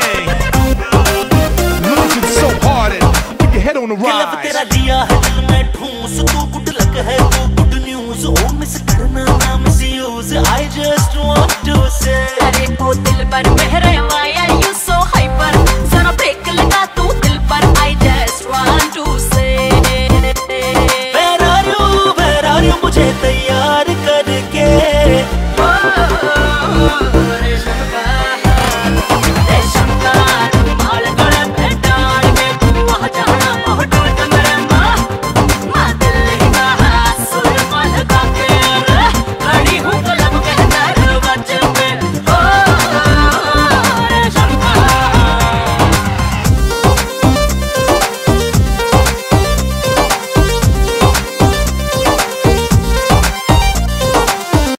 gang. So hard and put your head on the rise.